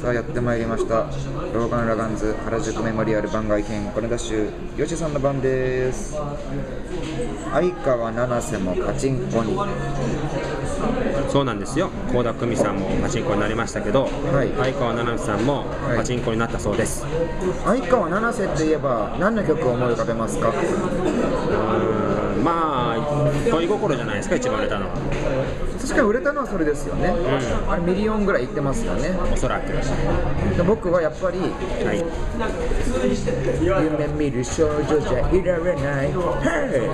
さあやってまいりました。ローガン・ラガンズ原宿メモリアル番外編。コネダッシュよしさんの番です。相川七瀬もパチンコに。そうなんですよ。倖田久美さんもパチンコになりましたけど、はい、相川七瀬さんもパチンコになったそうです、はい、相川七瀬といえば何の曲を思い浮かべますか？まあ恋心じゃないですか一番売れたのは。確かに売れたのはそれですよね、うん、あれミリオンぐらいいってますよね。おそらく。僕はやっぱり、はい、夢見る少女じゃいられない、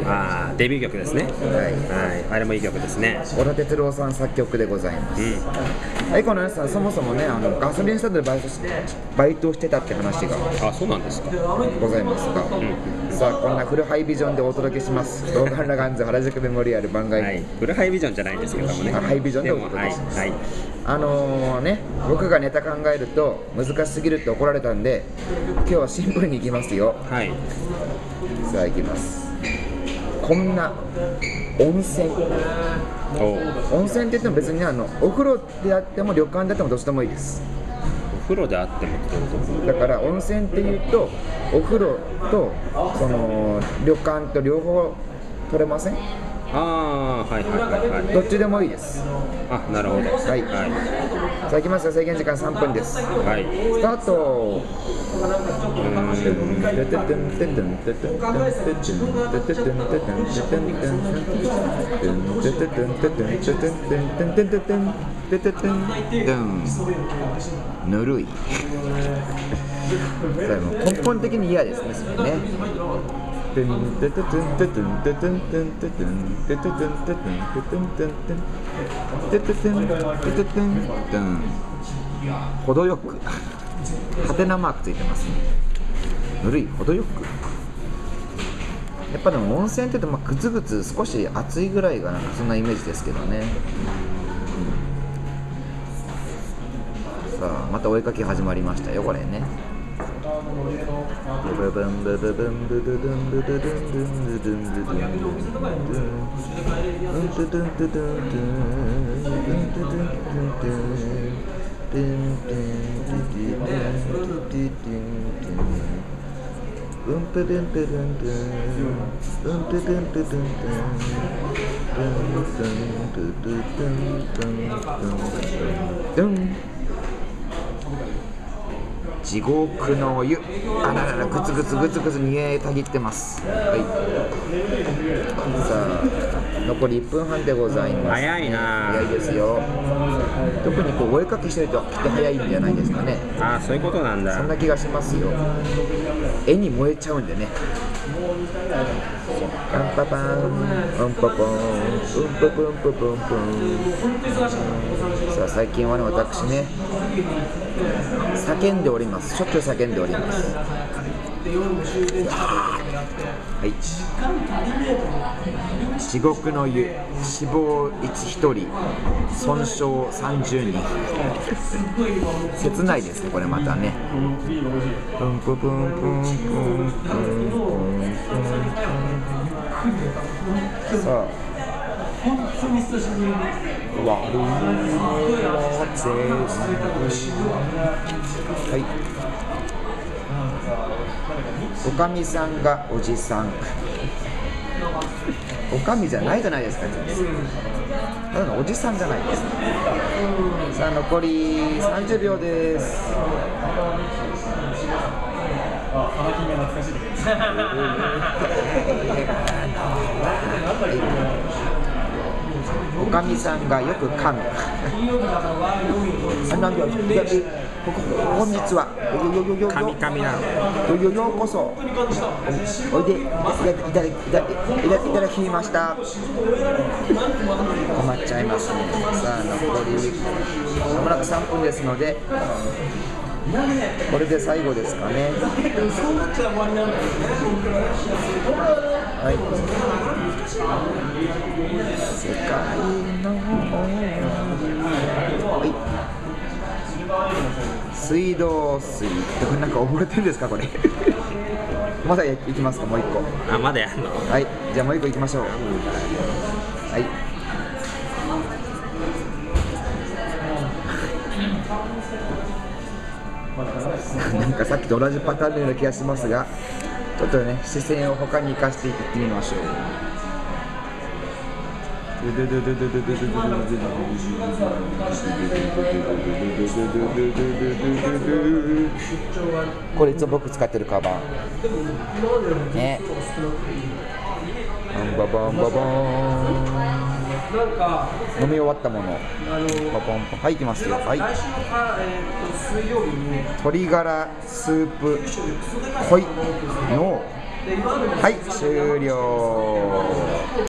あデビュー曲ですね。はい、はい、あれもいい曲ですね。織田哲郎さん作曲でございます、うん、このやさんそもそもねあのガソリンスタンドでバイトしてバイトしてたって話があそうなんですか。ございますが、うん、さあこんなフルハイビジョンでお届けします。動画ラガンズ原宿メモリアル番外、はい、フルハイビジョンじゃないんですけど。もねハイビジョンでお届けます、はいはい、あのー、ね僕がネタ考えると難しすぎるって怒られたんで今日はシンプルにいきますよ。はい。さあいきます。こんな温泉。温泉って言っても別にあのお風呂であっても旅館であってもどっちでもいいです。お風呂であってもってこと？だから温泉っていうとお風呂とその旅館と両方取れません？ああはいはいはい、はい、どっちでもいいです。あなるほど。はい、はい、さあきますよ。制限時間3分です。はい。スタート。ぬるい。根本的に嫌ですねそれね。てンてテてンテてンテてンテてテンてテてンテててんててテテンテテテンテテテン程よくハテナマークついてますねぬるい程よくやっぱでも温泉って言うとグツグツ少し熱いぐらいがなんかそんなイメージですけどね、うん、さあまたお絵かき始まりましたよこれね dum dum dum dum dum 地獄の湯。あらららグツグツグツグツ煮えたぎってます。はい。さあ残り1分半でございます早いな。早いですよ。特にこうお絵かきしてるときっと早いんじゃないですかね。ああそういうことなんだ。そんな気がしますよ。絵に燃えちゃうんでねパンパパンうんパパンうんぷぷんぷぷんぷんさあ最近はね私ね叫んでおります。しょっちゅう叫んでおります。はい。地獄の湯死亡1人損傷30人。切ないですねこれまたね。プンププンプンプンプンプンプンさあ悪はぜはいおかみさんがおじさんおかみじゃないじゃないですか。ただのおじさんじゃないですさあ残り30秒です。おかみさんがよく噛む。あなんでいやいこここんにちは。よよよよよ神々なのよよようこそ。おいでいただいたいたいただきました。困っちゃいますね。さあ残りまもなく3分ですので。これで最後ですかね。は。い。世界のは。い。水道水ってこれなんか溺れてるんですかこれ？まだいきますかもう一個。あまだやんの？はい。じゃあもう一個いきましょう。はい。なんかさっきと同じパターンのような気がしますがちょっとね視線を他に生かしていってみましょうこれいつも僕使ってるカバン。ね。バンババンババなんかーン。飲み終わったもの。あのババン。バンはいきますよ。はい、鶏ガラスープ。濃い。の。で今までもはい終了。